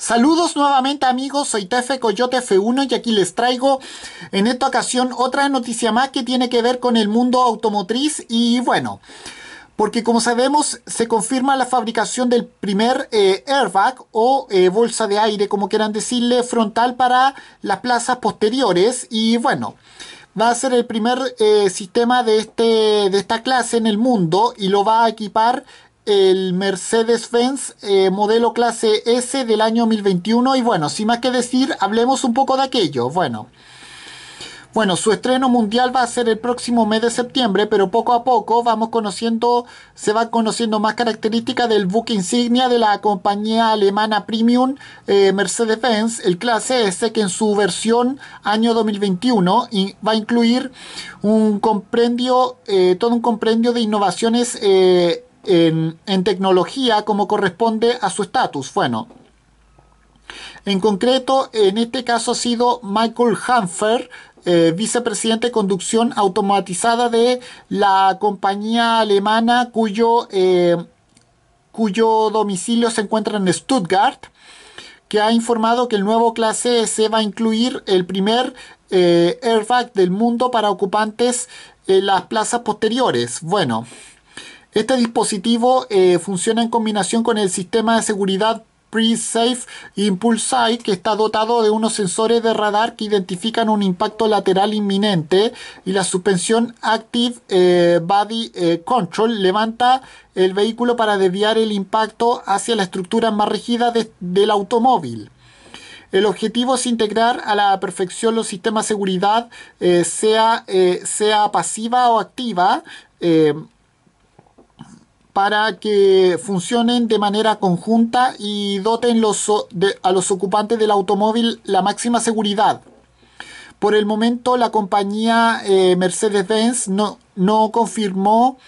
Saludos nuevamente amigos, soy Tefe Coyote F1 y aquí les traigo en esta ocasión otra noticia más que tiene que ver con el mundo automotriz. Y bueno, porque como sabemos se confirma la fabricación del primer eh, airbag o eh, bolsa de aire como quieran decirle frontal para las plazas posteriores. Y bueno, va a ser el primer eh, sistema de, este, de esta clase en el mundo y lo va a equipar el Mercedes-Benz eh, modelo clase S del año 2021 y bueno, sin más que decir, hablemos un poco de aquello. Bueno, bueno, su estreno mundial va a ser el próximo mes de septiembre, pero poco a poco vamos conociendo, se va conociendo más características del buque insignia de la compañía alemana Premium eh, Mercedes-Benz, el clase S, que en su versión año 2021 va a incluir un comprendio, eh, todo un comprendio de innovaciones en, tecnología como corresponde a su estatus. Bueno, en concreto, en este caso ha sido Michael Hanfer, eh, vicepresidente de conducción automatizada de la compañía alemana cuyo, eh, cuyo domicilio se encuentra en Stuttgart, que ha informado que el nuevo clase S va a incluir el primer eh, airbag del mundo para ocupantes en las plazas posteriores. Bueno, este dispositivo eh, funciona en combinación con el sistema de seguridad Pre-Safe Impulse que está dotado de unos sensores de radar que identifican un impacto lateral inminente y la suspensión Active eh, Body eh, Control levanta el vehículo para desviar el impacto hacia la estructura más rígida del automóvil. El objetivo es integrar a la perfección los sistemas de seguridad, sea, sea pasiva o activa para que funcionen de manera conjunta y doten a los ocupantes del automóvil la máxima seguridad. Por el momento la compañía eh, Mercedes-Benz no, no confirmó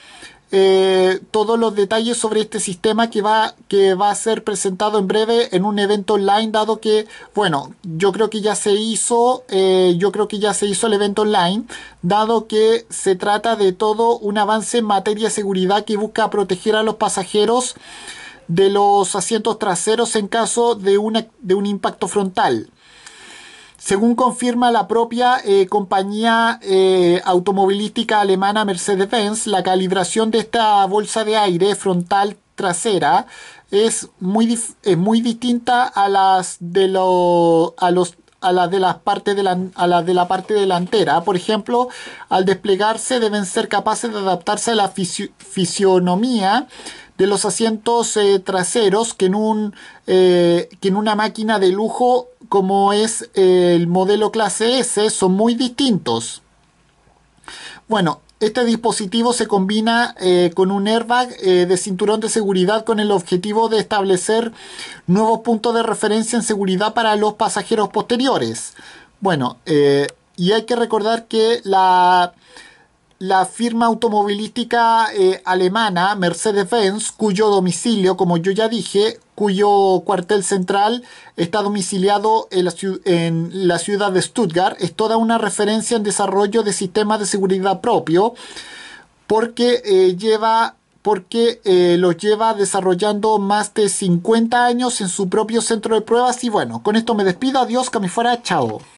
eh, todos los detalles sobre este sistema que va, que va a ser presentado en breve en un evento online, dado que, bueno, yo creo que ya se hizo, eh, yo creo que ya se hizo el evento online, dado que se trata de todo un avance en materia de seguridad que busca proteger a los pasajeros de los asientos traseros en caso de, una, de un impacto frontal. Según confirma la propia eh, compañía eh, automovilística alemana Mercedes-Benz, la calibración de esta bolsa de aire frontal trasera es muy, muy distinta a las de los a los a las de la parte de la, a las de la parte delantera. Por ejemplo, al desplegarse deben ser capaces de adaptarse a la fisionomía de los asientos eh, traseros que en, un, que en una máquina de lujo como es el modelo clase S son muy distintos. Bueno, este dispositivo se combina eh, con un airbag eh, de cinturón de seguridad con el objetivo de establecer nuevos puntos de referencia en seguridad para los pasajeros posteriores. Bueno, eh, y hay que recordar que la la firma automovilística eh, alemana Mercedes-Benz, cuyo domicilio, como yo ya dije, cuyo cuartel central está domiciliado en la, ciudad de Stuttgart, es toda una referencia en desarrollo de sistemas de seguridad propio, porque eh, lleva porque eh, los lleva desarrollando más de 50 años en su propio centro de pruebas y bueno, con esto me despido, adiós, que me fuera, chao.